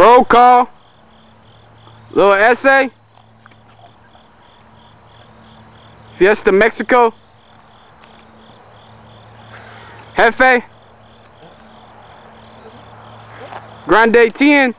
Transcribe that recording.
Roll call. Little essay. Fiesta Mexico. Jefe. Grande 10.